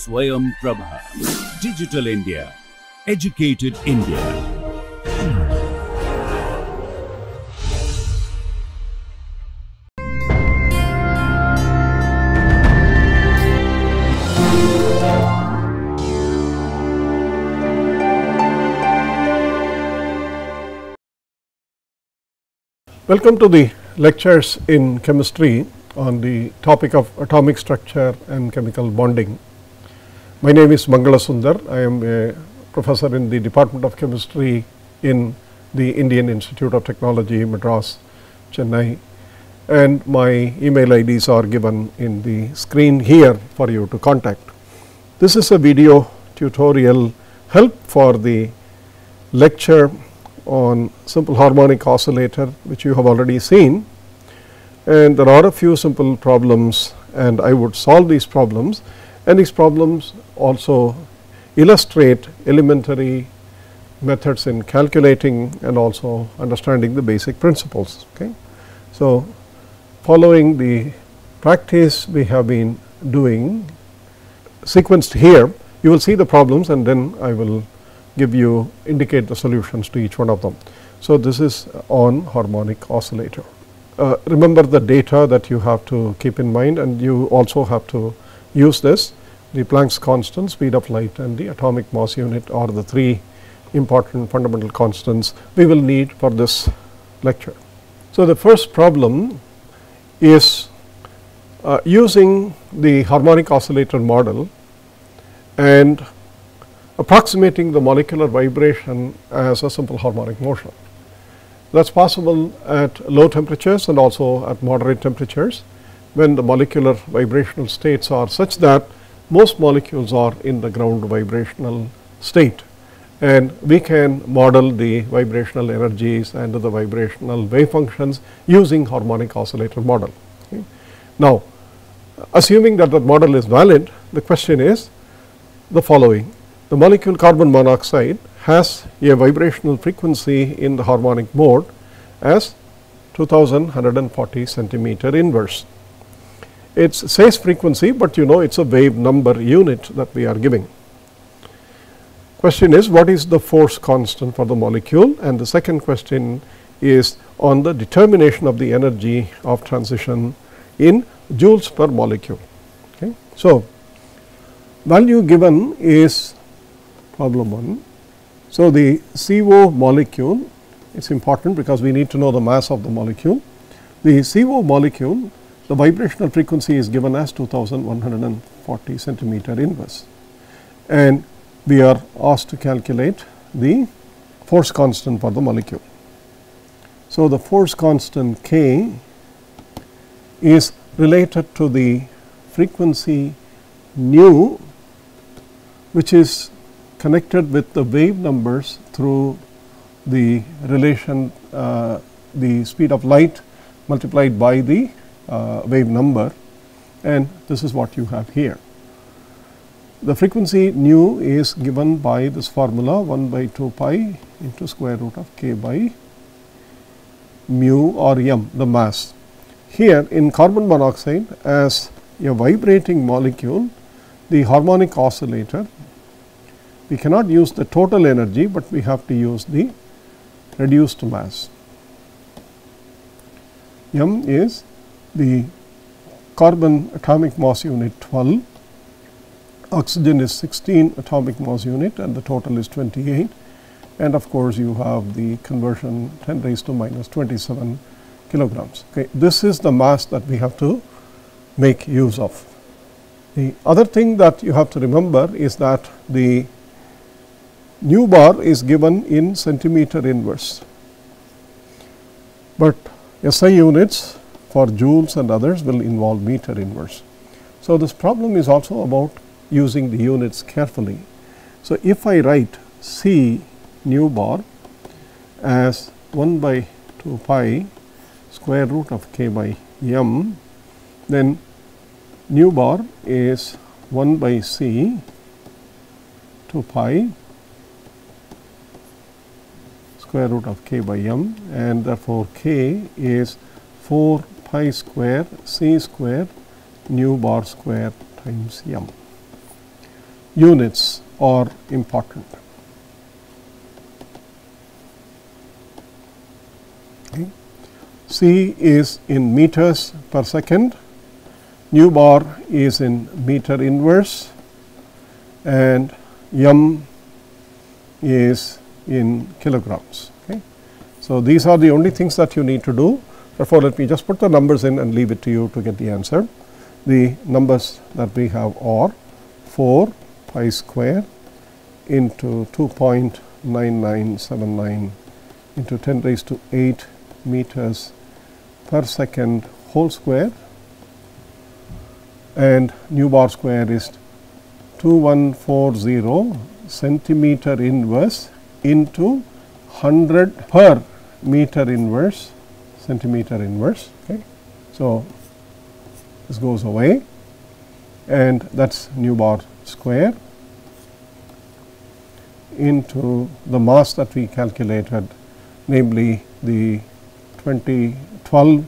Swayam Prabha. Digital India. Educated India. Welcome to the lectures in chemistry on the topic of atomic structure and chemical bonding. My name is Mangala Sunder. I am a professor in the Department of Chemistry in the Indian Institute of Technology, Madras, Chennai and my email IDs are given in the screen here for you to contact. This is a video tutorial help for the lecture on simple harmonic oscillator which you have already seen and there are a few simple problems and I would solve these problems and these problems also illustrate elementary methods in calculating and also understanding the basic principles. Okay. So, following the practice we have been doing sequenced here you will see the problems and then I will give you indicate the solutions to each one of them. So, this is on harmonic oscillator. Uh, remember the data that you have to keep in mind and you also have to use this the Planck's constant, speed of light and the atomic mass unit are the three important fundamental constants we will need for this lecture. So, the first problem is uh, using the harmonic oscillator model and approximating the molecular vibration as a simple harmonic motion. That is possible at low temperatures and also at moderate temperatures when the molecular vibrational states are such that most molecules are in the ground vibrational state and we can model the vibrational energies and the vibrational wave functions using harmonic oscillator model. Okay. Now, assuming that the model is valid the question is the following the molecule carbon monoxide has a vibrational frequency in the harmonic mode as 2140 centimeter inverse. It says frequency, but you know it is a wave number unit that we are giving. Question is what is the force constant for the molecule and the second question is on the determination of the energy of transition in joules per molecule. Okay. So, value given is problem 1. So, the CO molecule it is important because we need to know the mass of the molecule. The CO molecule the vibrational frequency is given as 2140 centimeter inverse and we are asked to calculate the force constant for the molecule. So, the force constant K is related to the frequency nu which is connected with the wave numbers through the relation uh, the speed of light multiplied by the uh, wave number and this is what you have here. The frequency nu is given by this formula 1 by 2 pi into square root of k by mu or m the mass. Here in carbon monoxide as a vibrating molecule the harmonic oscillator we cannot use the total energy, but we have to use the reduced mass. M is the carbon atomic mass unit 12, oxygen is 16 atomic mass unit and the total is 28 and of course, you have the conversion 10 raised to minus 27 kilograms. Okay. This is the mass that we have to make use of. The other thing that you have to remember is that the nu bar is given in centimeter inverse, but SI units for joules and others will involve meter inverse. So, this problem is also about using the units carefully. So, if I write C nu bar as 1 by 2 pi square root of k by m, then nu bar is 1 by c 2 pi square root of k by m and therefore, k is 4 pi square c square nu bar square times m. units are important. Okay. C is in meters per second, nu bar is in meter inverse and m is in kilograms. Okay. So, these are the only things that you need to do. Therefore, let me just put the numbers in and leave it to you to get the answer. The numbers that we have are 4 pi square into 2.9979 into 10 raised to 8 meters per second whole square and nu bar square is 2140 centimeter inverse into 100 per meter inverse centimeter inverse. Okay. So, this goes away and that is nu bar square into the mass that we calculated namely the 2012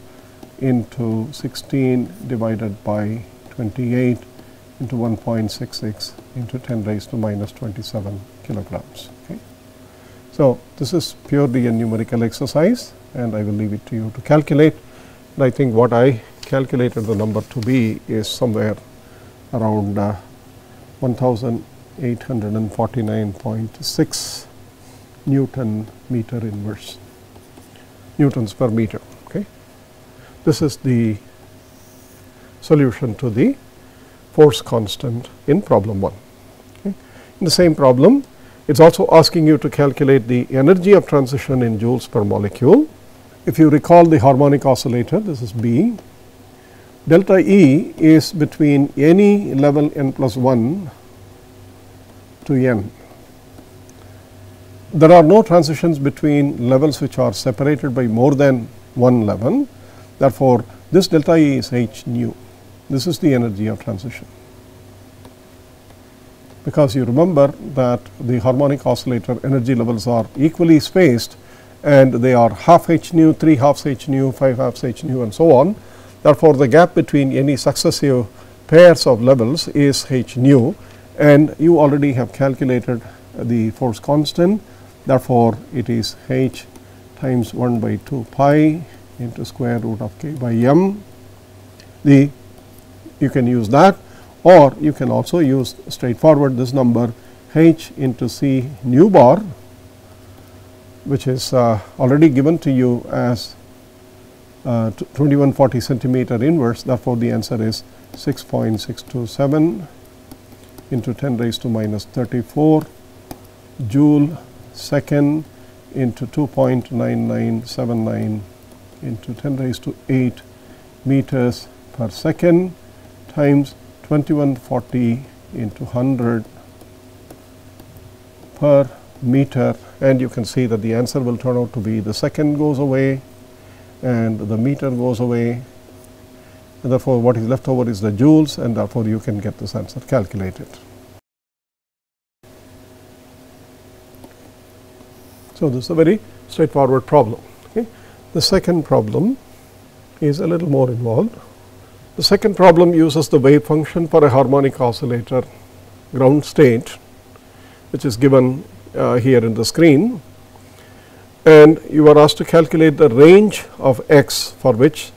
into 16 divided by 28 into 1.66 into 10 raised to minus 27 kilograms. Okay. So, this is purely a numerical exercise and I will leave it to you to calculate. And I think what I calculated the number to be is somewhere around uh, 1849.6 Newton meter inverse, Newtons per meter. Okay. This is the solution to the force constant in problem 1. Okay. In the same problem, it is also asking you to calculate the energy of transition in joules per molecule. If you recall the harmonic oscillator, this is B, delta E is between any level n plus 1 to n. There are no transitions between levels which are separated by more than one level. Therefore, this delta E is h nu. This is the energy of transition. Because you remember that the harmonic oscillator energy levels are equally spaced and they are half h nu, 3 halves h nu, 5 halves h nu and so on. Therefore, the gap between any successive pairs of levels is h nu and you already have calculated the force constant. Therefore, it is h times 1 by 2 pi into square root of k by m. The you can use that or you can also use straightforward this number h into c nu bar which is uh, already given to you as uh, 2140 centimeter inverse. Therefore, the answer is 6.627 into 10 raised to minus 34 joule second into 2.9979 into 10 raised to 8 meters per second times 2140 into 100 per meter and you can see that the answer will turn out to be the second goes away and the meter goes away and therefore, what is left over is the joules and therefore, you can get this answer calculated. So, this is a very straightforward problem. Okay. The second problem is a little more involved. The second problem uses the wave function for a harmonic oscillator ground state which is given uh, here in the screen and you are asked to calculate the range of x for which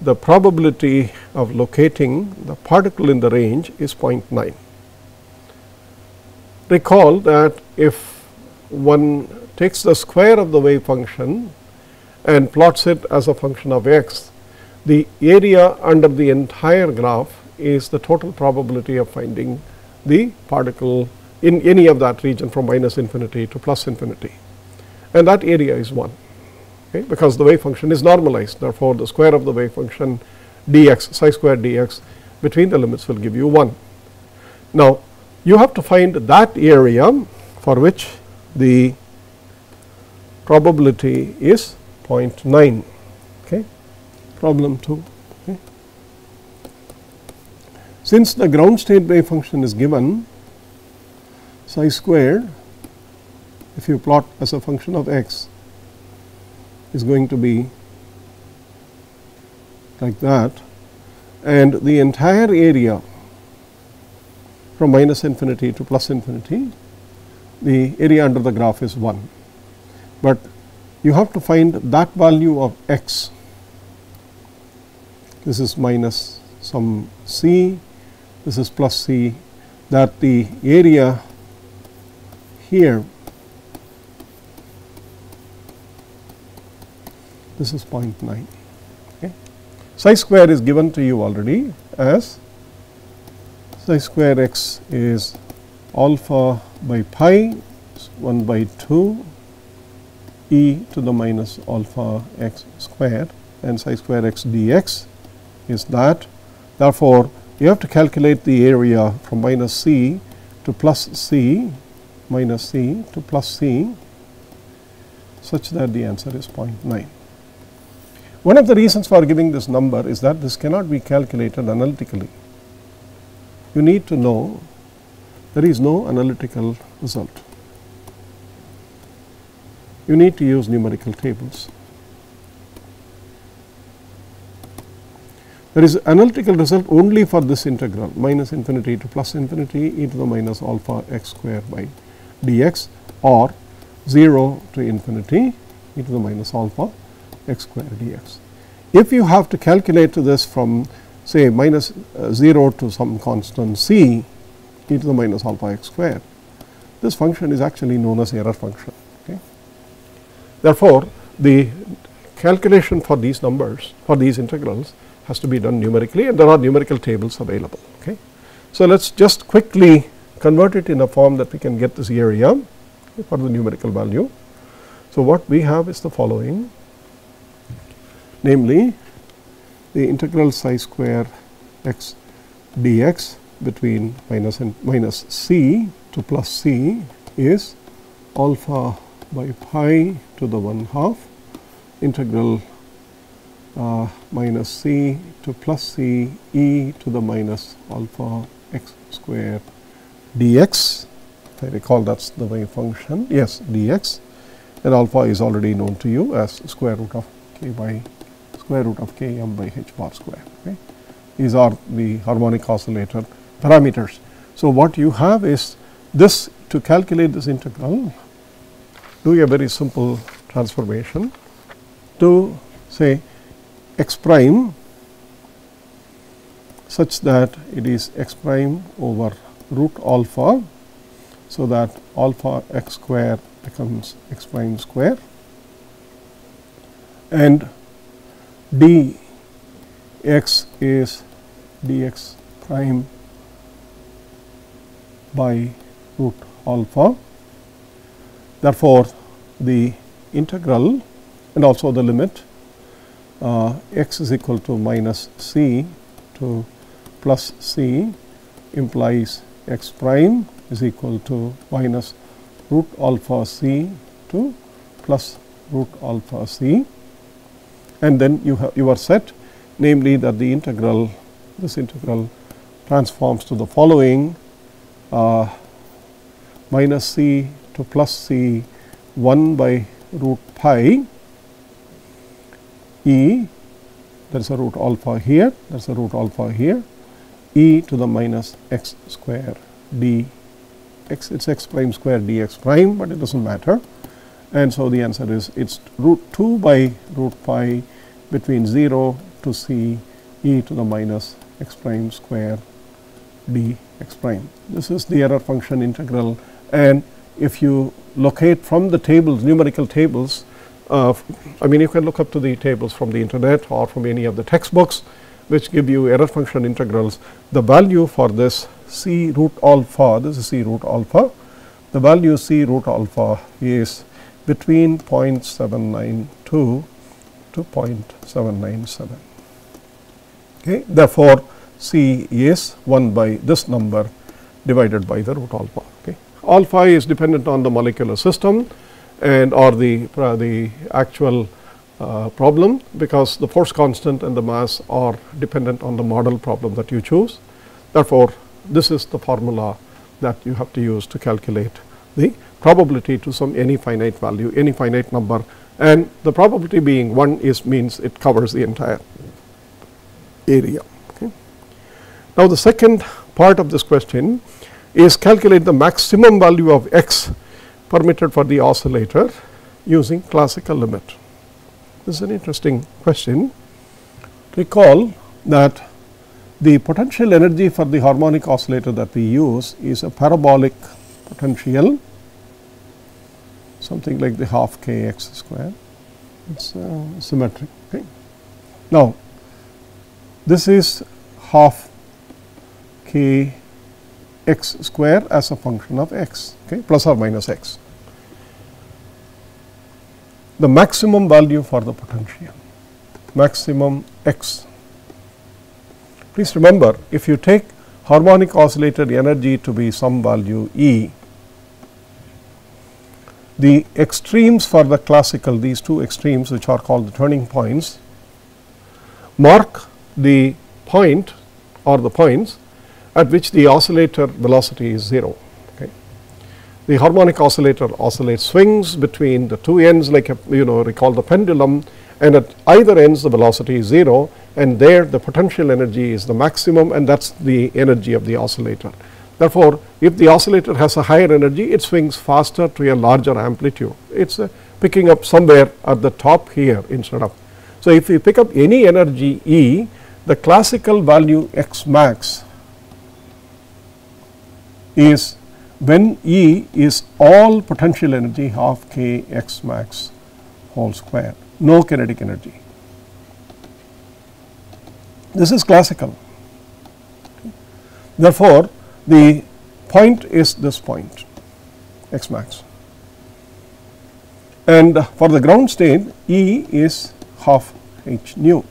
the probability of locating the particle in the range is 0.9. Recall that if one takes the square of the wave function and plots it as a function of x the area under the entire graph is the total probability of finding the particle in any of that region from minus infinity to plus infinity and that area is 1 okay, because the wave function is normalized therefore, the square of the wave function dx psi square dx between the limits will give you 1. Now, you have to find that area for which the probability is 0.9 Okay. problem 2. Okay. Since the ground state wave function is given psi squared if you plot as a function of x is going to be like that and the entire area from minus infinity to plus infinity, the area under the graph is 1. But you have to find that value of x. This is minus some c, this is plus c, that the area here, this is 0.9. Okay. Psi square is given to you already as psi square x is alpha by pi 1 by 2 e to the minus alpha x square and psi square x dx is that. Therefore, you have to calculate the area from minus c to plus c minus c to plus c such that the answer is 0.9. One of the reasons for giving this number is that this cannot be calculated analytically. You need to know there is no analytical result. You need to use numerical tables. There is analytical result only for this integral minus infinity to plus infinity e to the minus alpha x square by dx or 0 to infinity e to the minus alpha x square dx. If you have to calculate to this from say minus uh, 0 to some constant c e to the minus alpha x square, this function is actually known as error function. Okay. Therefore, the calculation for these numbers for these integrals has to be done numerically and there are numerical tables available. Okay. So, let us just quickly convert it in a form that we can get this area for the numerical value. So, what we have is the following namely the integral psi square x dx between minus and minus c to plus c is alpha by pi to the 1 half integral uh, minus c to plus c e to the minus alpha x square dx. If I recall that is the wave function, yes dx and alpha is already known to you as square root of k by square root of k m by h bar square. Okay. These are the harmonic oscillator parameters. So, what you have is this to calculate this integral do a very simple transformation to say x prime such that it is x prime over root alpha. So, that alpha x square becomes x prime square and d x is dx prime by root alpha. Therefore, the integral and also the limit uh, x is equal to minus c to plus c implies x prime is equal to minus root alpha c to plus root alpha c. And then you have you are set. Namely that the integral this integral transforms to the following uh, minus c to plus c 1 by root pi e. There is a root alpha here there is a root alpha here e to the minus x square d x it is x prime square dx prime, but it does not matter. And so the answer is it is root 2 by root pi between 0 to c e to the minus x prime square d x prime. This is the error function integral. And if you locate from the tables numerical tables uh, I mean you can look up to the tables from the internet or from any of the textbooks which give you error function integrals. The value for this c root alpha, this is c root alpha, the value c root alpha is between 0.792 to 0.797. Okay. Therefore, c is 1 by this number divided by the root alpha. Okay. Alpha is dependent on the molecular system and or the, uh, the actual uh, problem because the force constant and the mass are dependent on the model problem that you choose. Therefore, this is the formula that you have to use to calculate the probability to some any finite value, any finite number and the probability being 1 is means it covers the entire area. Okay. Now, the second part of this question is calculate the maximum value of x permitted for the oscillator using classical limit. This is an interesting question. Recall that the potential energy for the harmonic oscillator that we use is a parabolic potential something like the half k x square it is uh, symmetric. Okay. Now, this is half k x square as a function of x okay, plus or minus x. The maximum value for the potential maximum x. Please remember if you take harmonic oscillator energy to be some value E the extremes for the classical these two extremes which are called the turning points mark the point or the points at which the oscillator velocity is 0. The harmonic oscillator oscillates swings between the two ends like a, you know recall the pendulum and at either ends the velocity is 0 and there the potential energy is the maximum and that is the energy of the oscillator. Therefore, if the oscillator has a higher energy it swings faster to a larger amplitude. It is uh, picking up somewhere at the top here instead of. So, if we pick up any energy E the classical value x max is when E is all potential energy half k x max whole square no kinetic energy. This is classical. Therefore, the point is this point x max and for the ground state E is half h nu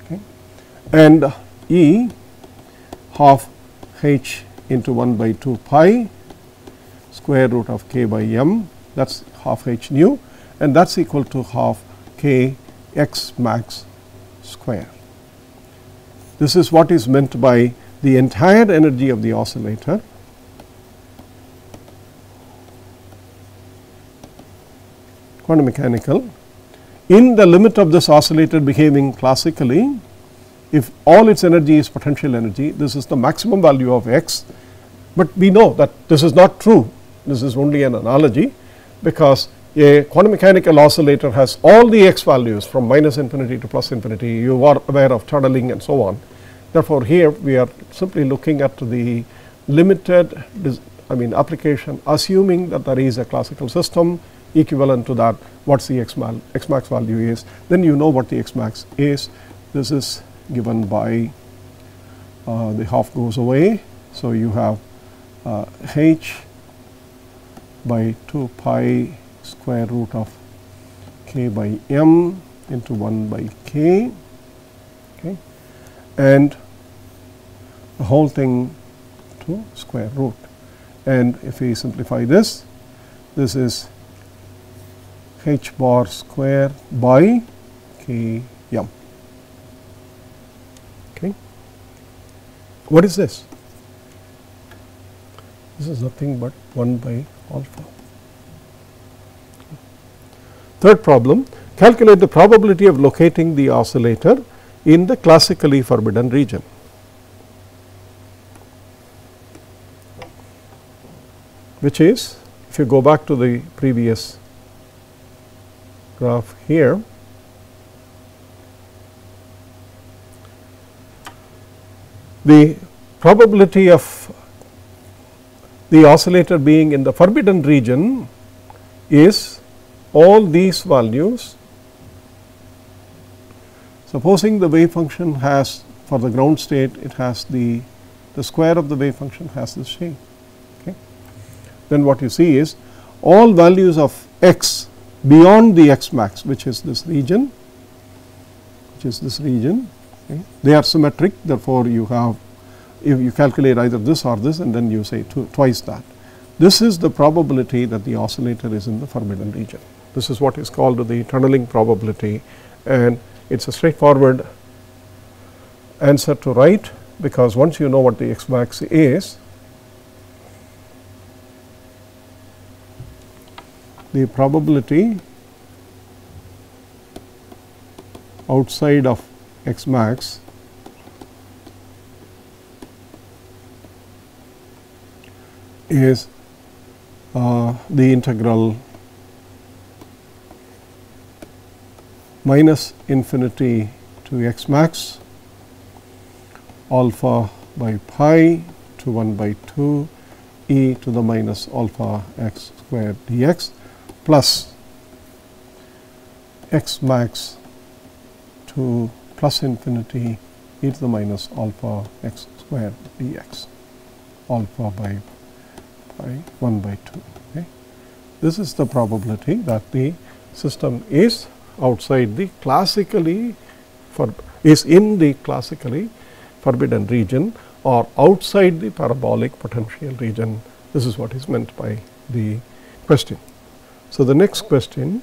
okay. and E half h into 1 by 2 pi square root of k by m that is half h nu and that is equal to half k x max square. This is what is meant by the entire energy of the oscillator quantum mechanical in the limit of this oscillator behaving classically if all its energy is potential energy this is the maximum value of x. But we know that this is not true. This is only an analogy because a quantum mechanical oscillator has all the x values from minus infinity to plus infinity. You are aware of tunneling and so on. Therefore, here we are simply looking at the limited I mean application assuming that there is a classical system equivalent to that what the x, x max value is. Then you know what the x max is. This is given by uh, the half goes away. So, you have uh, h by 2 pi square root of k by m into 1 by k okay. and the whole thing to square root and if we simplify this this is h bar square by k m okay what is this? This is nothing but 1 by alpha. Third problem calculate the probability of locating the oscillator in the classically forbidden region. Which is if you go back to the previous graph here the probability of the oscillator being in the forbidden region is all these values supposing the wave function has for the ground state it has the the square of the wave function has this shape Okay. then what you see is all values of x beyond the x max which is this region which is this region okay. they are symmetric therefore you have if you calculate either this or this and then you say two, twice that this is the probability that the oscillator is in the forbidden region this is what is called the tunneling probability and it is a straightforward answer to write because once you know what the x max is the probability outside of x max. Is uh, the integral minus infinity to x max alpha by pi to 1 by 2 e to the minus alpha x squared dx plus x max to plus infinity e to the minus alpha x squared dx alpha by pi 1 by 2. Okay. This is the probability that the system is outside the classically for is in the classically forbidden region or outside the parabolic potential region. This is what is meant by the question. So, the next question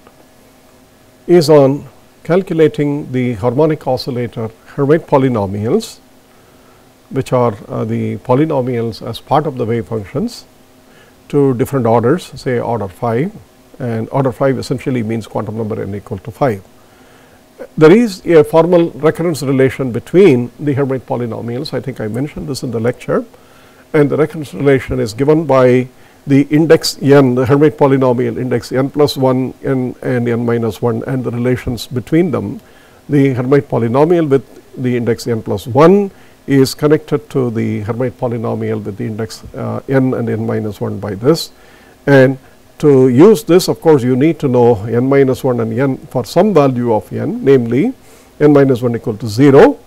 is on calculating the harmonic oscillator Hermite polynomials which are uh, the polynomials as part of the wave functions to different orders say order 5 and order 5 essentially means quantum number n equal to 5. There is a formal recurrence relation between the Hermite polynomials I think I mentioned this in the lecture and the recurrence relation is given by the index n the Hermite polynomial index n plus 1 n and n minus 1 and the relations between them. The Hermite polynomial with the index n plus 1 is connected to the Hermite polynomial with the index uh, n and n minus 1 by this and to use this of course you need to know n minus 1 and n for some value of n namely n minus 1 equal to 0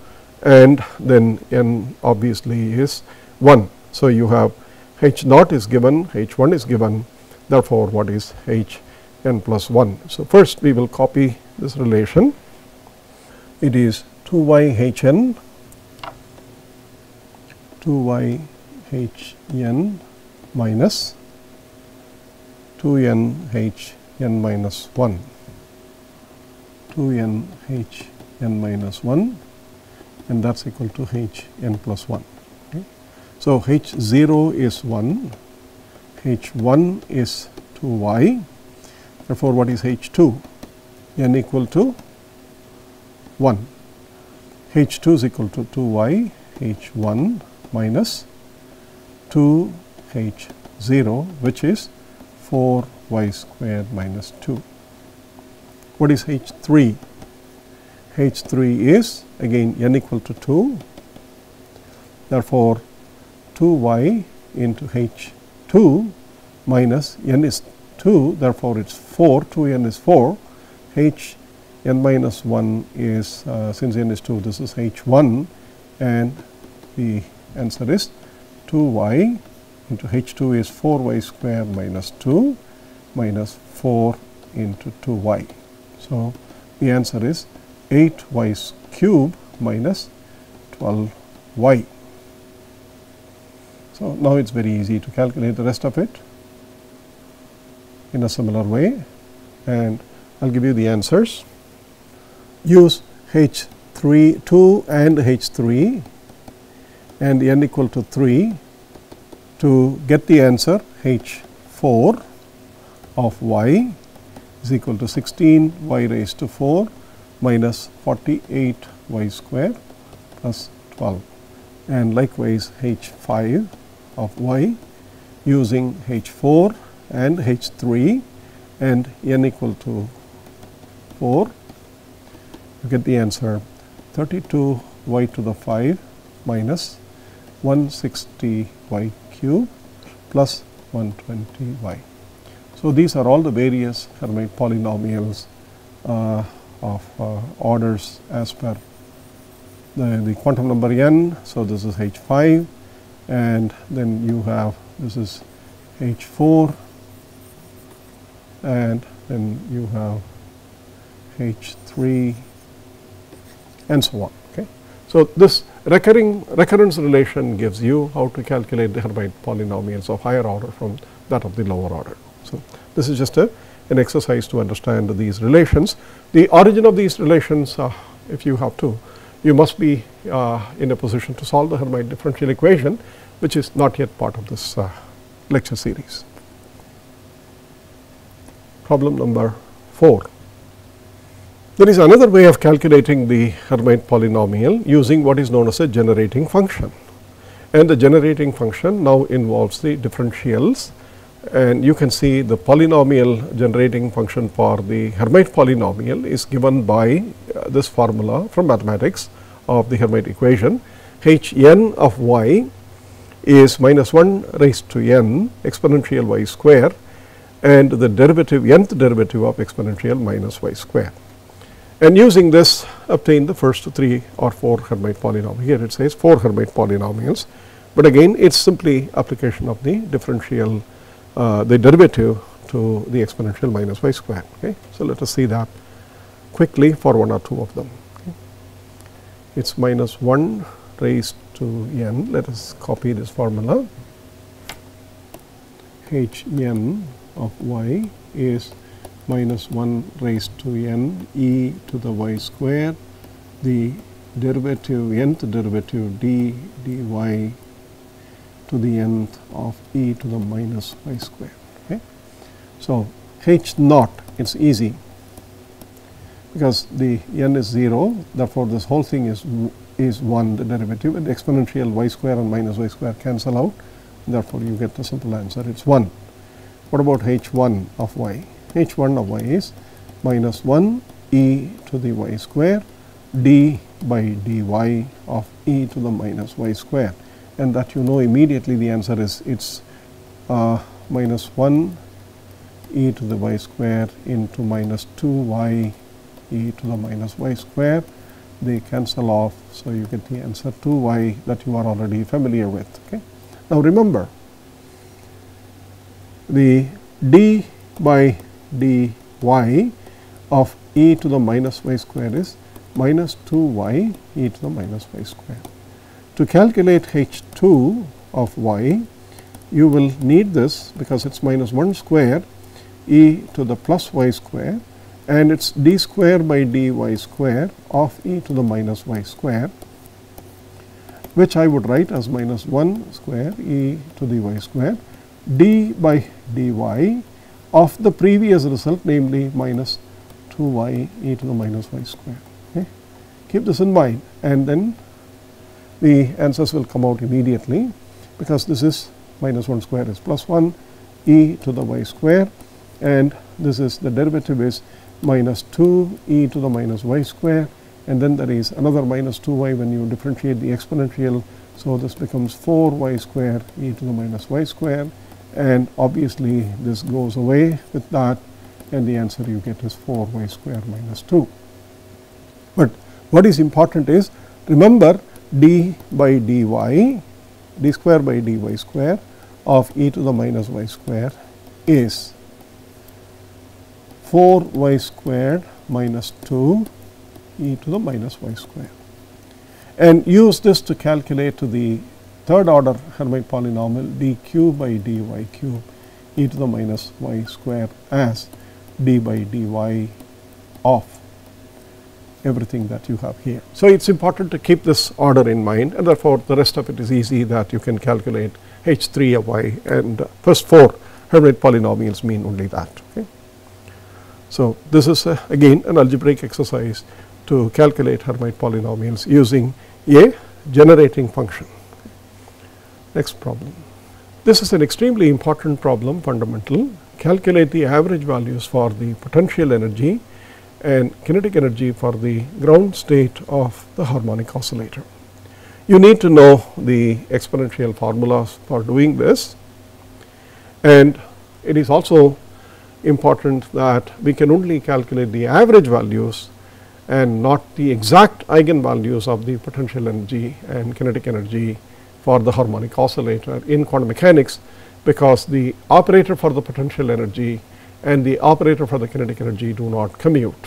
and then n obviously is 1. So, you have h naught is given h 1 is given therefore, what is h n plus 1. So, first we will copy this relation it is 2 y h n 2 y h n minus 2 n h n minus 1 2 n h n minus 1 and that is equal to h n plus 1. So, h 0 is 1, h 1 is 2 y therefore, what is h 2 n equal to 1 h 2 is equal to 2 y h 1 minus 2 h 0 which is 4 y squared minus 2. What is h 3? h 3 is again n equal to 2 therefore, 2 y into h 2 minus n is 2 therefore, it is 4 2 n is 4 h n minus 1 is uh, since n is 2 this is h 1 and the answer is 2 y into h 2 is 4 y square minus 2 minus 4 into 2 y. So, the answer is 8 y cube minus 12 y. So, now it is very easy to calculate the rest of it in a similar way and I will give you the answers. Use H 3 2 and H 3 and n equal to 3 to get the answer h 4 of y is equal to 16 y raised to 4 minus 48 y square plus 12 and likewise h 5 of y using h 4 and h 3 and n equal to 4 you get the answer 32 y to the 5 minus 160 y cube plus 120 y. So, these are all the various Hermite polynomials uh, of uh, orders as per the, the quantum number n. So, this is h 5 and then you have this is h 4 and then you have h 3 and so on. Okay. So, this recurring recurrence relation gives you how to calculate the Hermite polynomials of higher order from that of the lower order. So, this is just a, an exercise to understand these relations. The origin of these relations uh, if you have to you must be uh, in a position to solve the Hermite differential equation which is not yet part of this uh, lecture series. Problem number 4. There is another way of calculating the Hermite polynomial using what is known as a generating function. and the generating function now involves the differentials and you can see the polynomial generating function for the Hermite polynomial is given by uh, this formula from mathematics of the Hermite equation h n of y is minus 1 raised to n exponential y square and the derivative nth derivative of exponential minus y square. And using this obtain the first three or four Hermite polynomials. Here it says four Hermite polynomials, but again it is simply application of the differential uh, the derivative to the exponential minus y square. Okay. So, let us see that quickly for one or two of them. It is minus 1 raised to n. Let us copy this formula. h n of y is minus 1 raised to n e to the y square the derivative nth derivative d dy to the nth of e to the minus y square. Okay. So, h naught it is easy because the n is 0 therefore, this whole thing is is 1 the derivative and exponential y square and minus y square cancel out therefore, you get the simple answer it is 1. What about h 1 of y? h 1 of y is minus 1 e to the y square d by dy of e to the minus y square and that you know immediately the answer is it is uh, minus 1 e to the y square into minus 2 y e to the minus y square they cancel off. So, you get the answer 2 y that you are already familiar with. Okay. Now, remember the d by dy of e to the minus y square is minus 2 y e to the minus y square. To calculate h 2 of y, you will need this because it is minus 1 square e to the plus y square and it is d square by dy square of e to the minus y square which I would write as minus 1 square e to the y square d by dy of the previous result namely minus 2 y e to the minus y square. Okay. Keep this in mind and then the answers will come out immediately because this is minus 1 square is plus 1 e to the y square and this is the derivative is minus 2 e to the minus y square and then there is another minus 2 y when you differentiate the exponential. So, this becomes 4 y square e to the minus y square and obviously this goes away with that and the answer you get is 4 y square minus 2. But what is important is remember d by dy d square by dy square of e to the minus y square is 4 y squared minus 2 e to the minus y square. And use this to calculate to the third order Hermite polynomial d cube by dy cube e to the minus y square as d by dy of everything that you have here. So, it is important to keep this order in mind and therefore, the rest of it is easy that you can calculate h 3 of y and first four Hermite polynomials mean only that. Okay. So, this is uh, again an algebraic exercise to calculate Hermite polynomials using a generating function. Next problem. This is an extremely important problem fundamental calculate the average values for the potential energy and kinetic energy for the ground state of the harmonic oscillator. You need to know the exponential formulas for doing this and it is also important that we can only calculate the average values and not the exact eigenvalues of the potential energy and kinetic energy for the harmonic oscillator in quantum mechanics because the operator for the potential energy and the operator for the kinetic energy do not commute.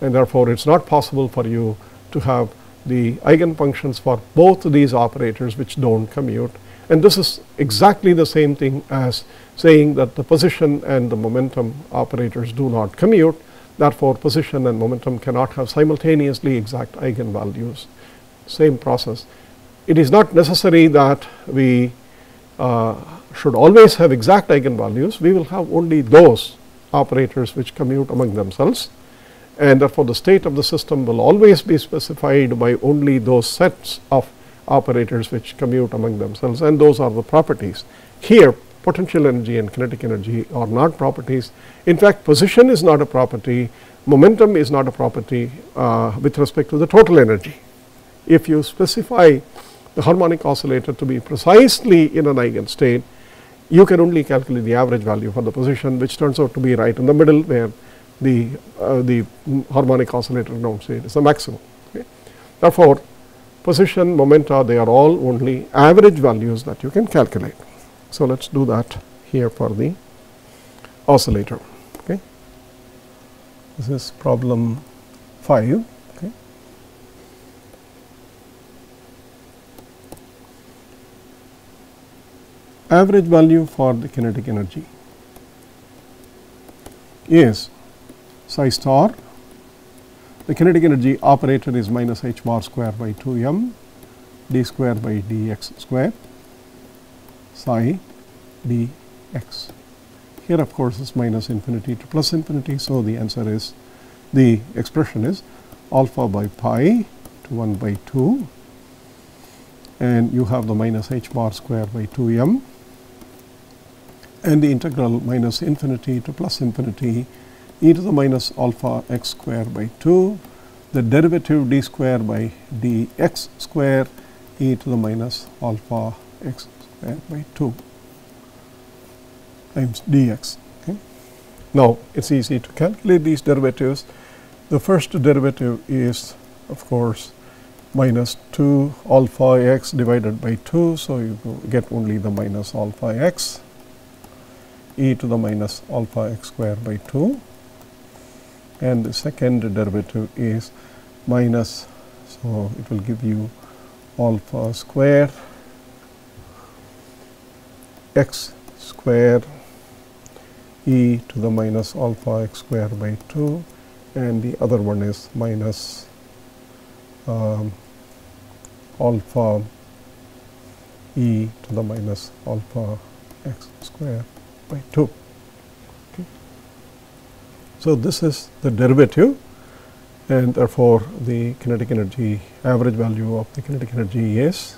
And therefore, it is not possible for you to have the eigenfunctions for both these operators which do not commute. And this is exactly the same thing as saying that the position and the momentum operators do not commute. Therefore, position and momentum cannot have simultaneously exact eigenvalues. Same process. It is not necessary that we uh, should always have exact eigenvalues, we will have only those operators which commute among themselves and therefore, the state of the system will always be specified by only those sets of operators which commute among themselves and those are the properties. Here potential energy and kinetic energy are not properties. In fact, position is not a property, momentum is not a property uh, with respect to the total energy. If you specify the harmonic oscillator to be precisely in an eigenstate, you can only calculate the average value for the position which turns out to be right in the middle where the, uh, the harmonic oscillator known state is the maximum. Okay. Therefore, position, momenta they are all only average values that you can calculate. So, let us do that here for the oscillator. Okay. This is problem 5. Okay. Average value for the kinetic energy is psi star. The kinetic energy operator is minus h bar square by 2 m d square by dx square psi dx. Here of course is minus infinity to plus infinity. So, the answer is the expression is alpha by pi to 1 by 2 and you have the minus h bar square by 2 m and the integral minus infinity to plus infinity e to the minus alpha x square by 2 the derivative d square by dx square e to the minus alpha x square by 2 times dx. Okay. Now, it is easy to calculate these derivatives. The first derivative is of course minus 2 alpha x divided by 2. So, you get only the minus alpha x e to the minus alpha x square by 2 and the second derivative is minus. So, it will give you alpha square x square e to the minus alpha x square by 2 and the other one is minus um, alpha e to the minus alpha x square by 2. So, this is the derivative and therefore, the kinetic energy average value of the kinetic energy is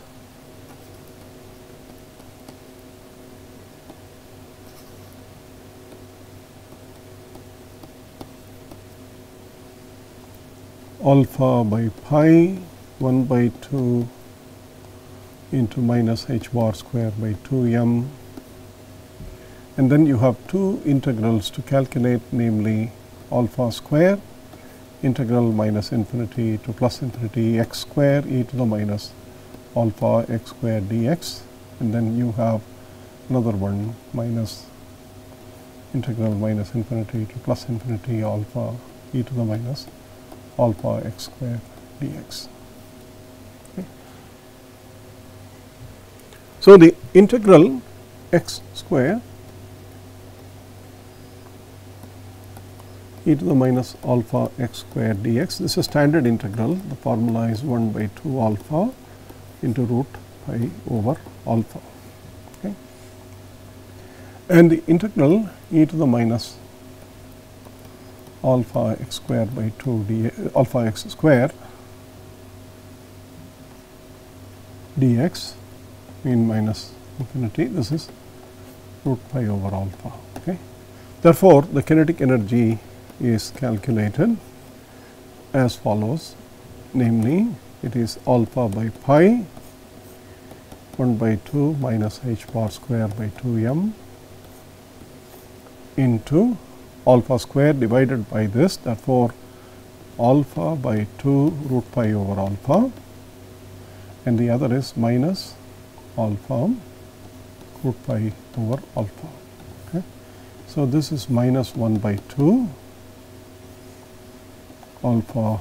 alpha by pi 1 by 2 into minus h bar square by 2 m and then you have two integrals to calculate namely alpha square integral minus infinity to plus infinity x square e to the minus alpha x square dx and then you have another one minus integral minus infinity to plus infinity alpha e to the minus alpha x square dx. Okay. So, the integral x square e to the minus alpha x square dx. This is standard integral. The formula is 1 by 2 alpha into root pi over alpha. Okay. And the integral e to the minus alpha x square by 2 d alpha x square dx mean minus infinity this is root pi over alpha. Okay. Therefore, the kinetic energy is calculated as follows namely it is alpha by pi 1 by 2 minus h bar square by 2 m into alpha square divided by this therefore, alpha by 2 root pi over alpha and the other is minus alpha root pi over alpha. Okay. So, this is minus 1 by 2 alpha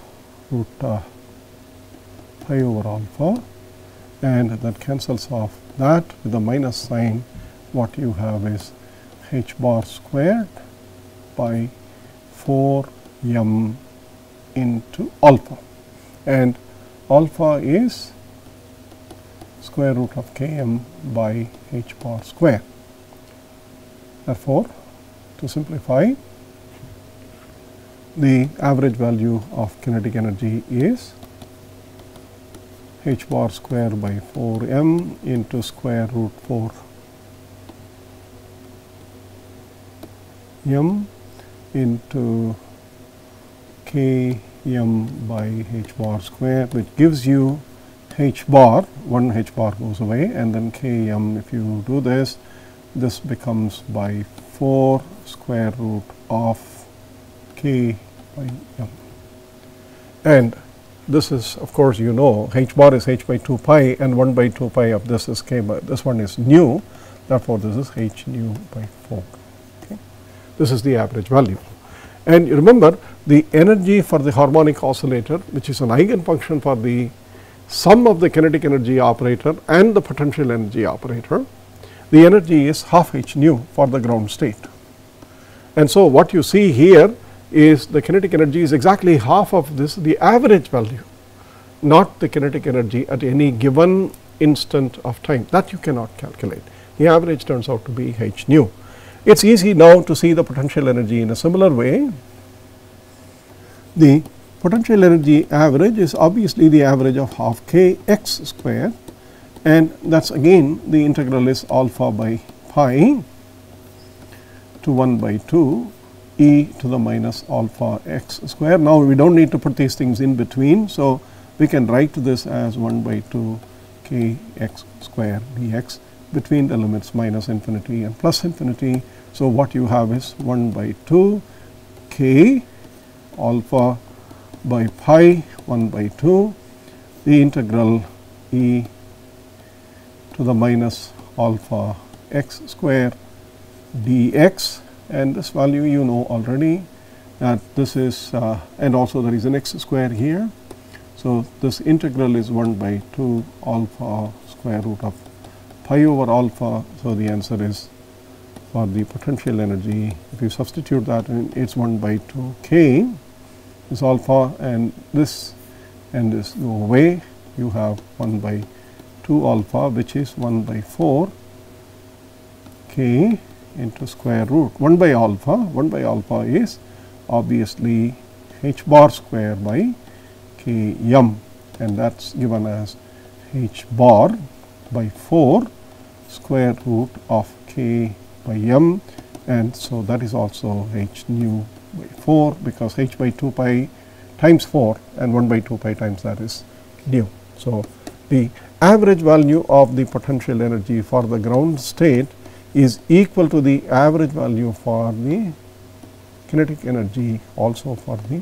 root uh, pi over alpha and that cancels off that with the minus sign what you have is h bar squared by 4 m into alpha and alpha is square root of k m by h bar square. Therefore, to simplify the average value of kinetic energy is h bar square by 4 m into square root 4 m into k m by h bar square which gives you h bar, one h bar goes away and then k m if you do this, this becomes by 4 square root of by m. And this is of course you know h bar is h by 2 pi and 1 by 2 pi of this is k by this one is nu therefore, this is h nu by 4. Okay. This is the average value. And you remember the energy for the harmonic oscillator which is an eigenfunction for the sum of the kinetic energy operator and the potential energy operator, the energy is half h nu for the ground state. And so, what you see here is the kinetic energy is exactly half of this the average value, not the kinetic energy at any given instant of time that you cannot calculate. The average turns out to be h nu. It is easy now to see the potential energy in a similar way. The potential energy average is obviously the average of half k x square and that is again the integral is alpha by pi to 1 by 2 e to the minus alpha x square. Now, we do not need to put these things in between. So, we can write this as 1 by 2 k x square dx between the limits minus infinity and plus infinity. So, what you have is 1 by 2 k alpha by pi 1 by 2 the integral e to the minus alpha x square dx and this value you know already that this is uh, and also there is an x square here. So, this integral is 1 by 2 alpha square root of pi over alpha. So, the answer is for the potential energy if you substitute that in it is 1 by 2 k is alpha and this and this go away you have 1 by 2 alpha which is 1 by 4 k into square root 1 by alpha 1 by alpha is obviously h bar square by k m and that is given as h bar by 4 square root of k by m and so that is also h nu by 4 because h by 2 pi times 4 and 1 by 2 pi times that is nu. So, the average value of the potential energy for the ground state is equal to the average value for the kinetic energy also for the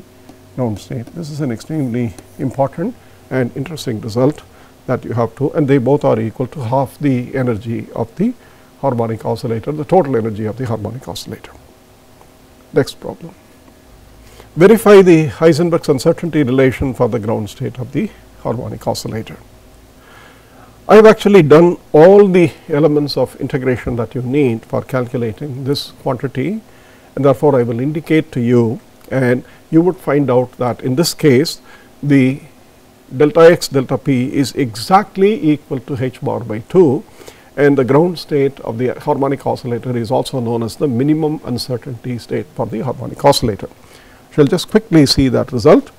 ground state. This is an extremely important and interesting result that you have to and they both are equal to half the energy of the harmonic oscillator, the total energy of the harmonic oscillator. Next problem. Verify the Heisenberg's uncertainty relation for the ground state of the harmonic oscillator. I have actually done all the elements of integration that you need for calculating this quantity and therefore, I will indicate to you and you would find out that in this case the delta x delta p is exactly equal to h bar by 2 and the ground state of the harmonic oscillator is also known as the minimum uncertainty state for the harmonic oscillator. Shall just quickly see that result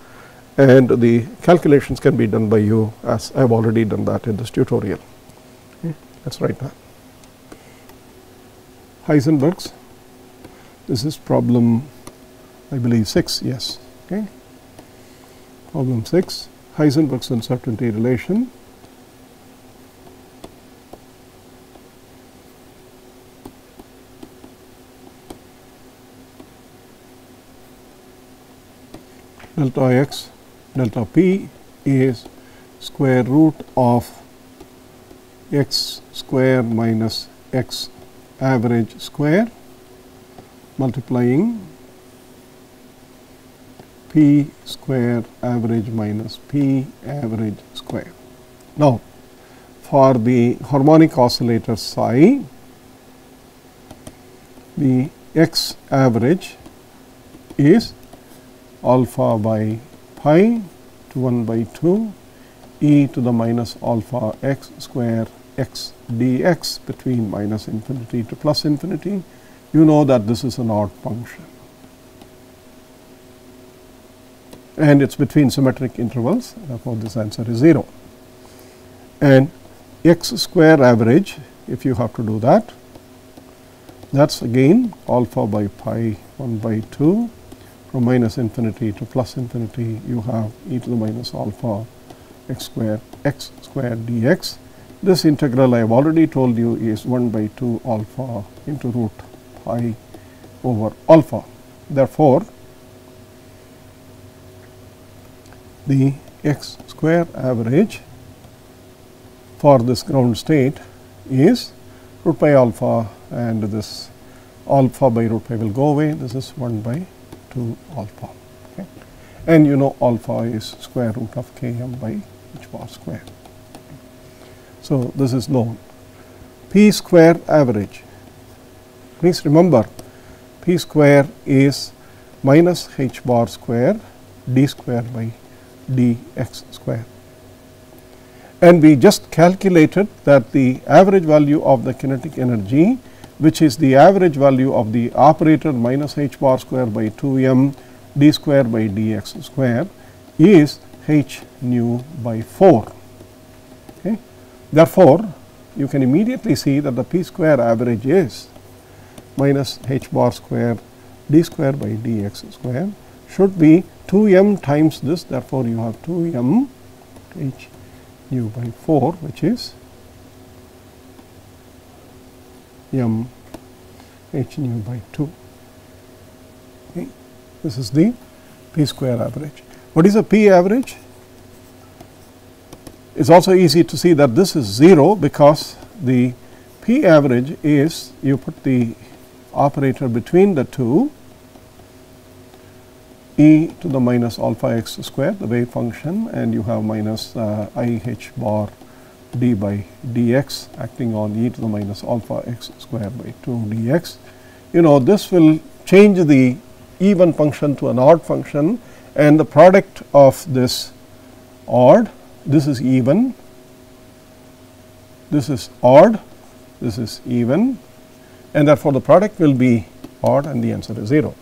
and the calculations can be done by you as I have already done that in this tutorial. Okay, let us write that. Heisenberg's, this is problem I believe 6, yes. Okay. Problem 6, Heisenberg's uncertainty relation. delta x delta p is square root of x square minus x average square multiplying p square average minus p average square. Now, for the harmonic oscillator psi, the x average is alpha by pi to 1 by 2 e to the minus alpha x square x dx between minus infinity to plus infinity. You know that this is an odd function and it is between symmetric intervals therefore, this answer is 0. and x square average if you have to do that that is again alpha by pi 1 by 2 from minus infinity to plus infinity you have e to the minus alpha x square x square dx. This integral I have already told you is 1 by 2 alpha into root pi over alpha. Therefore, the x square average for this ground state is root pi alpha and this alpha by root pi will go away. This is 1 by 2 alpha. Okay. And you know alpha is square root of k m by h bar square. So, this is known. P square average. Please remember P square is minus h bar square d square by dx square. And we just calculated that the average value of the kinetic energy which is the average value of the operator minus h bar square by 2 m d square by dx square is h nu by 4. Okay. Therefore, you can immediately see that the p square average is minus h bar square d square by dx square should be 2 m times this therefore, you have 2 m h nu by 4 which is m h nu by 2. Okay. This is the p square average. What is a p average? It is also easy to see that this is 0 because the p average is you put the operator between the two e to the minus alpha x square the wave function and you have minus uh, i h bar d by dx acting on e to the minus alpha x square by 2 dx. You know this will change the even function to an odd function and the product of this odd this is even this is odd this is even and therefore, the product will be odd and the answer is 0.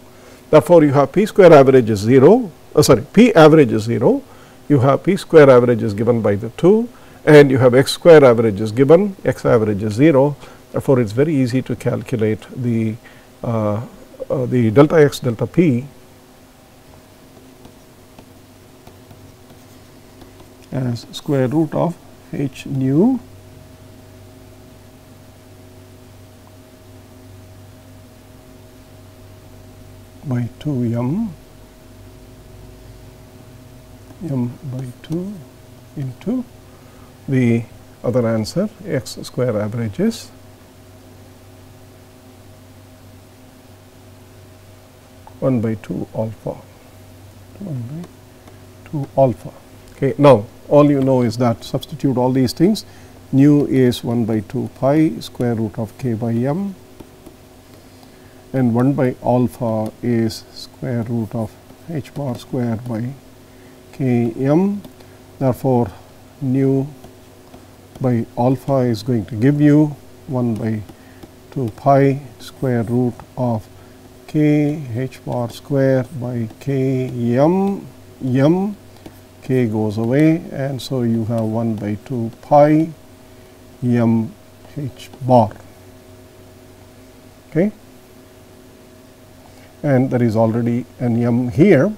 Therefore, you have p square average is 0 uh, sorry p average is 0 you have p square average is given by the 2 and you have x square average is given, x average is 0. Therefore, it is very easy to calculate the, uh, uh, the delta x delta p. as square root of h nu. by 2 m. m by 2 into the other answer x square average is one by two alpha, one by two alpha. Okay, now all you know is that substitute all these things. Nu is one by two pi square root of k by m, and one by alpha is square root of h bar square by k m. Therefore, nu by alpha is going to give you 1 by 2 pi square root of k h bar square by k m. M k goes away and so you have 1 by 2 pi m h bar. Okay? And there is already an m here.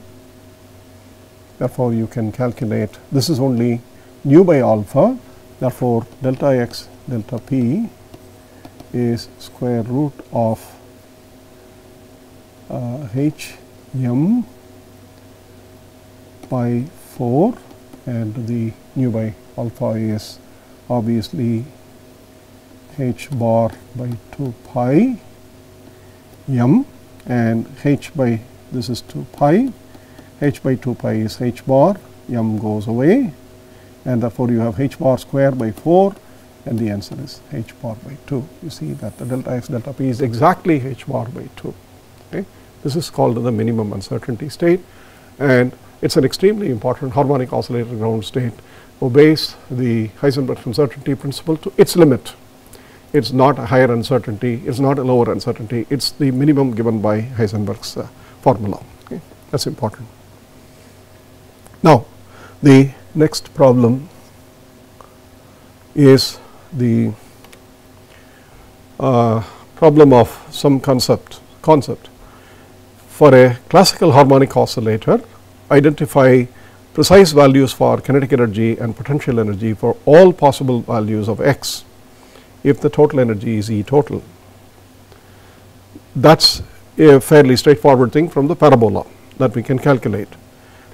Therefore you can calculate this is only nu by alpha Therefore, delta x delta p is square root of uh, h m by 4 and the nu by alpha is obviously h bar by 2 pi m and h by this is 2 pi h by 2 pi is h bar m goes away and therefore, you have h bar square by 4 and the answer is h bar by 2. You see that the delta x delta p is exactly h bar by 2. Okay. This is called the minimum uncertainty state and it is an extremely important harmonic oscillator ground state obeys the Heisenberg uncertainty principle to its limit. It is not a higher uncertainty, it is not a lower uncertainty, it is the minimum given by Heisenberg's uh, formula. Okay. That is important. Now, the next problem is the uh, problem of some concept concept. For a classical harmonic oscillator, identify precise values for kinetic energy and potential energy for all possible values of x if the total energy is E total. That is a fairly straightforward thing from the parabola that we can calculate.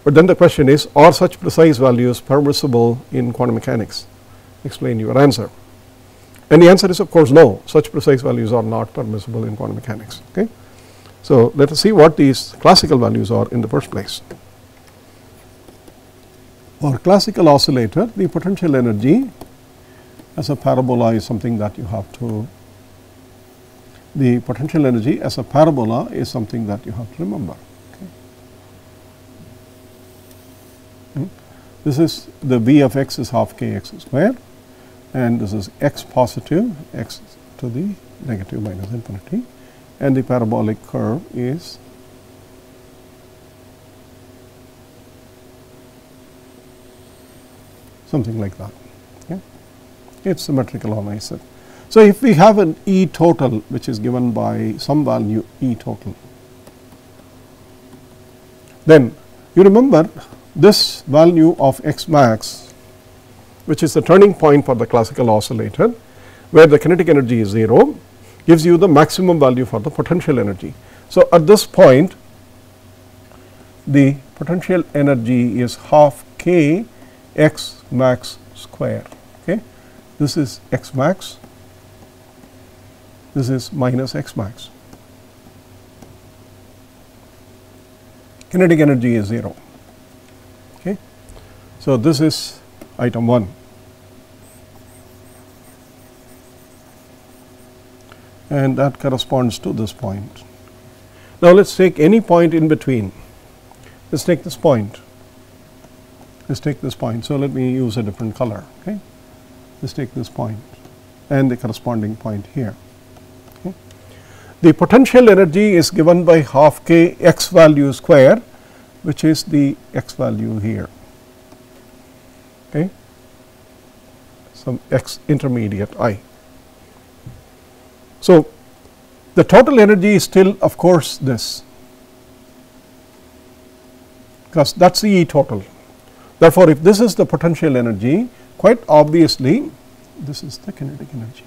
But then the question is are such precise values permissible in quantum mechanics? Explain your answer. And the answer is of course no, such precise values are not permissible in quantum mechanics. Okay? So, let us see what these classical values are in the first place. For classical oscillator, the potential energy as a parabola is something that you have to, the potential energy as a parabola is something that you have to remember. Okay. Hmm. This is the v of x is half k x square and this is x positive x to the negative minus infinity and the parabolic curve is something like that. Yeah. It is symmetrical on I said. So, if we have an E total which is given by some value E total, then you remember this value of x max which is the turning point for the classical oscillator where the kinetic energy is 0 gives you the maximum value for the potential energy. So, at this point the potential energy is half k x max square. Okay. This is x max, this is minus x max. Kinetic energy is 0. So, this is item 1. and that corresponds to this point. Now, let us take any point in between. Let us take this point let's take this point. So, let me use a different color. Okay. Let's take this point and the corresponding point here. The potential energy is given by half k x value square which is the x value here. Okay. Some x intermediate i. So, the total energy is still of course this because that is the E total Therefore, if this is the potential energy, quite obviously this is the kinetic energy.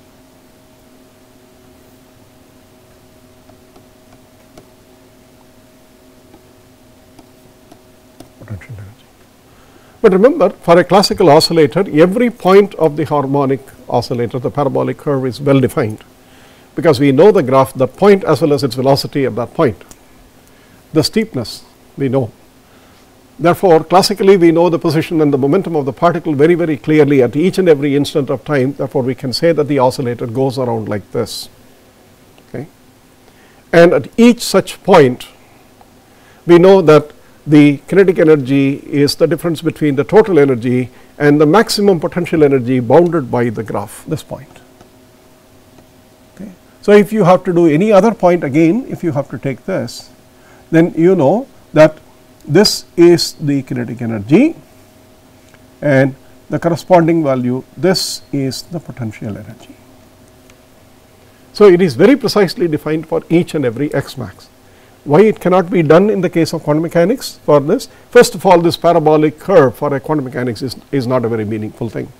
Potential energy. But remember, for a classical oscillator, every point of the harmonic oscillator, the parabolic curve is well defined, because we know the graph, the point as well as its velocity at that point. The steepness we know Therefore, classically we know the position and the momentum of the particle very very clearly at each and every instant of time. Therefore, we can say that the oscillator goes around like this. Okay. And at each such point, we know that the kinetic energy is the difference between the total energy and the maximum potential energy bounded by the graph, this point. Okay. So, if you have to do any other point again, if you have to take this, then you know that this is the kinetic energy and the corresponding value this is the potential energy. So, it is very precisely defined for each and every x max. Why it cannot be done in the case of quantum mechanics for this? First of all this parabolic curve for a quantum mechanics is, is not a very meaningful thing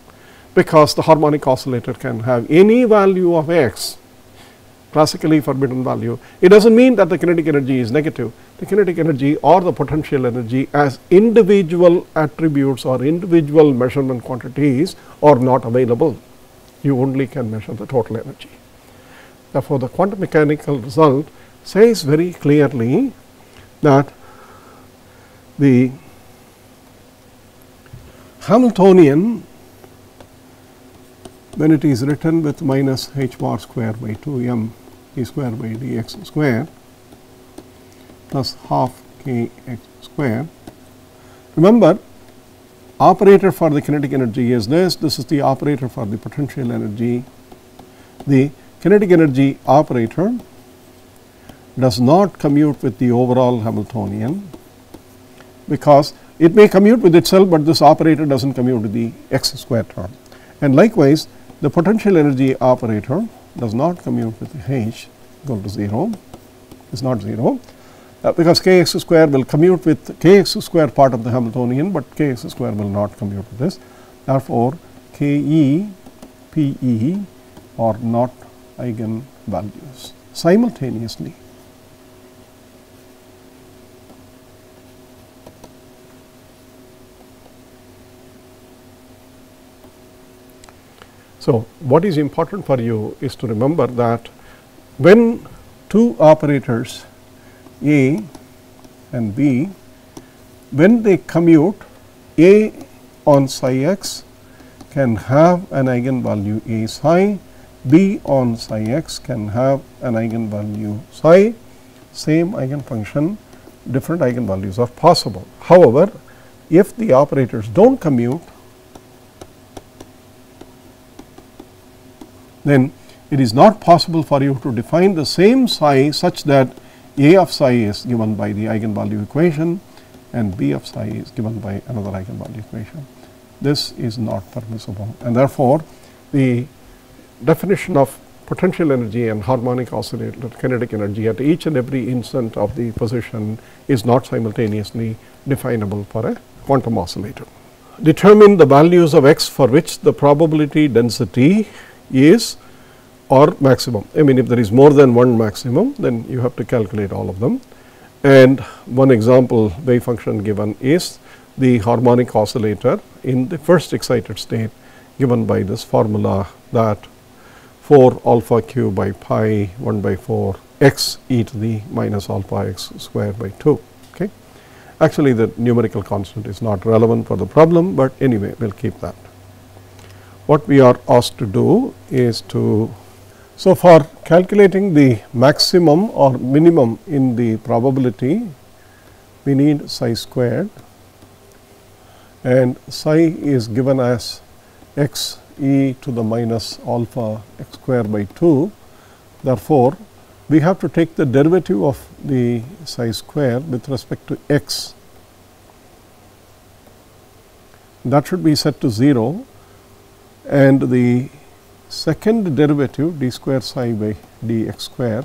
because the harmonic oscillator can have any value of x classically forbidden value. It does not mean that the kinetic energy is negative. The kinetic energy or the potential energy as individual attributes or individual measurement quantities are not available. You only can measure the total energy. Therefore, the quantum mechanical result says very clearly that the Hamiltonian when it is written with minus h bar square by 2 m d square by dx square plus half k x square. Remember operator for the kinetic energy is this, this is the operator for the potential energy. The kinetic energy operator does not commute with the overall Hamiltonian because it may commute with itself, but this operator does not commute with the x square term And likewise, the potential energy operator does not commute with H equal to 0 is not 0 uh, because kx square will commute with kx square part of the Hamiltonian, but kx square will not commute with this. Therefore, ke, pe are not eigenvalues simultaneously. So, what is important for you is to remember that when two operators A and B, when they commute A on psi x can have an eigenvalue A psi, B on psi x can have an eigenvalue psi, same eigenfunction, different eigenvalues are possible. However, if the operators do not commute, then it is not possible for you to define the same psi such that A of psi is given by the eigenvalue equation and B of psi is given by another eigenvalue equation. This is not permissible and therefore, the definition of potential energy and harmonic oscillator kinetic energy at each and every instant of the position is not simultaneously definable for a quantum oscillator. Determine the values of x for which the probability density is or maximum. I mean if there is more than one maximum then you have to calculate all of them and one example wave function given is the harmonic oscillator in the first excited state given by this formula that 4 alpha cube by pi 1 by 4 x e to the minus alpha x square by 2. Okay. Actually the numerical constant is not relevant for the problem, but anyway we will keep that. What we are asked to do is to so, for calculating the maximum or minimum in the probability, we need psi squared and psi is given as x e to the minus alpha x square by 2. Therefore, we have to take the derivative of the psi square with respect to x. That should be set to 0 and the second derivative d square psi by dx square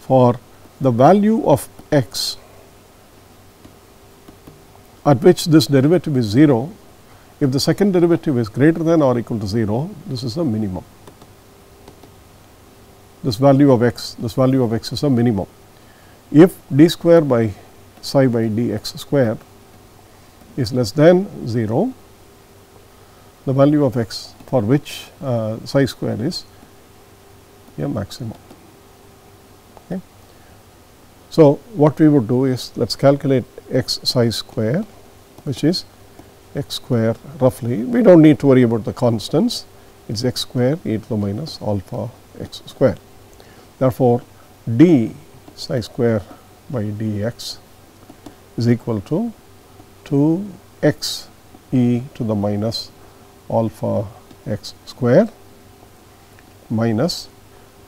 for the value of x at which this derivative is 0, if the second derivative is greater than or equal to 0, this is a minimum. This value of x, this value of x is a minimum. If d square by psi by dx square is less than 0, the value of x for which uh, psi square is a maximum. Okay. So, what we would do is let us calculate x psi square which is x square roughly we do not need to worry about the constants it is x square e to the minus alpha x square. Therefore, d psi square by dx is equal to 2 x e to the minus alpha x square minus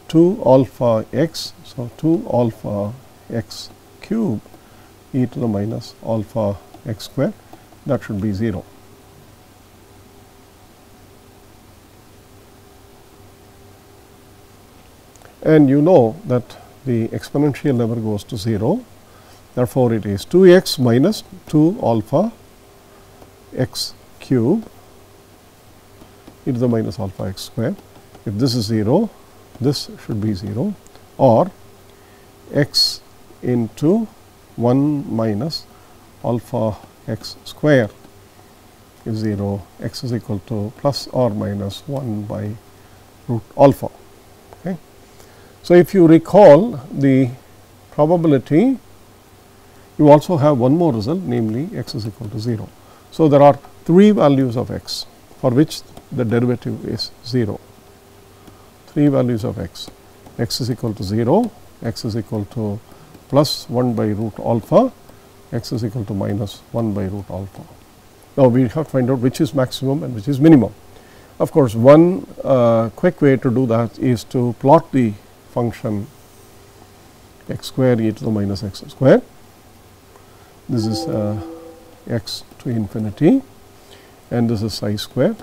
2 alpha x. So, 2 alpha x cube e to the minus alpha x square that should be 0. And you know that the exponential never goes to 0. Therefore, it is 2 x minus 2 alpha x cube e to the minus alpha x square. If this is 0, this should be 0 or x into 1 minus alpha x square is 0, x is equal to plus or minus 1 by root alpha. Okay. So, if you recall the probability, you also have one more result namely x is equal to 0. So, there are three values of x for which the derivative is 0. 3 values of x, x is equal to 0, x is equal to plus 1 by root alpha, x is equal to minus 1 by root alpha. Now, we have to find out which is maximum and which is minimum. Of course, one uh, quick way to do that is to plot the function x square e to the minus x square. This is uh, x to infinity and this is psi square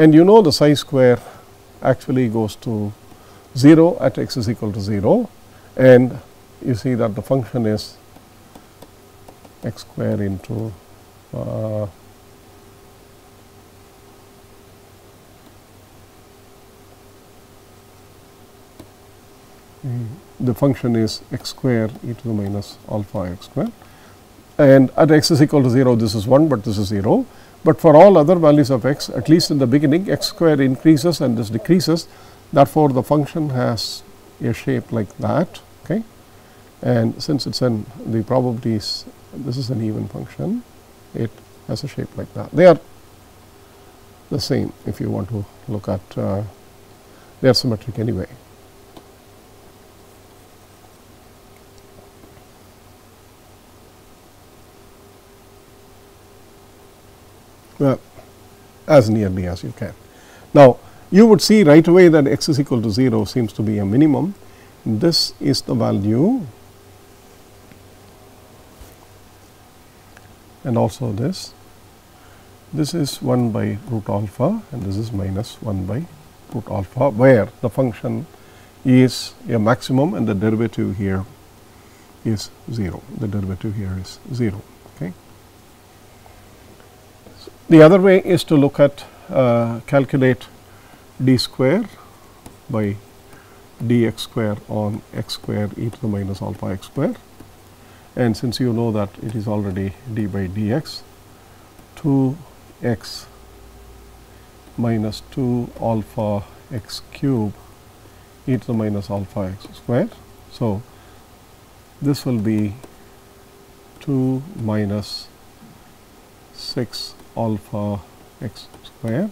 and you know the psi square actually goes to 0 at x is equal to 0 and you see that the function is x square into uh, the function is x square e to the minus alpha x square and at x is equal to 0 this is 1 but this is 0 but for all other values of x at least in the beginning x square increases and this decreases. Therefore the function has a shape like that okay? And since it's an the probabilities this is an even function it has a shape like that. They are the same if you want to look at uh, they are symmetric anyway well, as nearly as you can. Now, you would see right away that x is equal to 0 seems to be a minimum. This is the value and also this. This is 1 by root alpha and this is minus 1 by root alpha where the function is a maximum and the derivative here is 0. The derivative here is 0. The other way is to look at uh, calculate d square by dx square on x square e to the minus alpha x square and since you know that it is already d by dx 2 x minus 2 alpha x cube e to the minus alpha x square. So, this will be 2 minus 6 alpha x square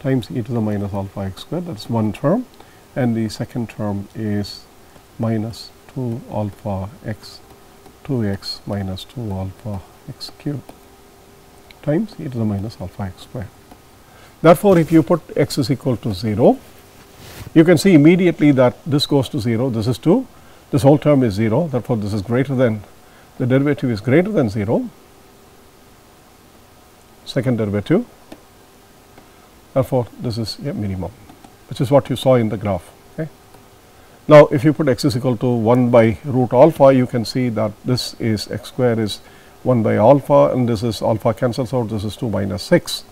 times e to the minus alpha x square that is one term. And the second term is minus 2 alpha x 2x minus 2 alpha x cube times e to the minus alpha x square. Therefore, if you put x is equal to 0, you can see immediately that this goes to 0, this is 2, this whole term is 0, therefore, this is greater than the derivative is greater than 0 second derivative. Therefore, this is a minimum which is what you saw in the graph. Okay. Now, if you put x is equal to 1 by root alpha, you can see that this is x square is 1 by alpha and this is alpha cancels out, this is 2 minus 6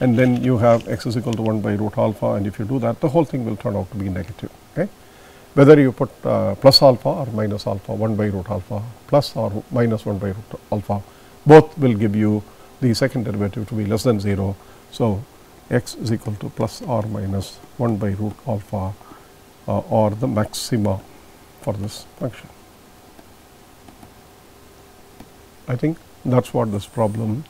and then you have x is equal to 1 by root alpha and if you do that the whole thing will turn out to be negative. Okay. Whether you put uh, plus alpha or minus alpha 1 by root alpha plus or minus 1 by root alpha both will give you the second derivative to be less than 0. So, x is equal to plus or minus 1 by root alpha uh, or the maxima for this function. I think that is what this problem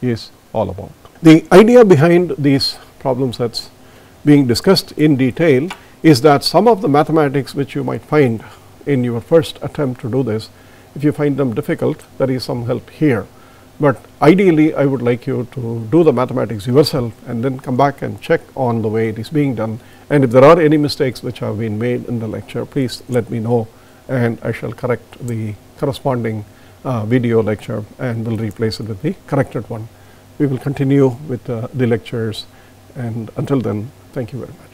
is all about. The idea behind these problem sets being discussed in detail is that some of the mathematics which you might find in your first attempt to do this, if you find them difficult, there is some help here. But ideally, I would like you to do the mathematics yourself and then come back and check on the way it is being done. And if there are any mistakes which have been made in the lecture, please let me know and I shall correct the corresponding uh, video lecture and will replace it with the corrected one. We will continue with uh, the lectures and until then, thank you very much.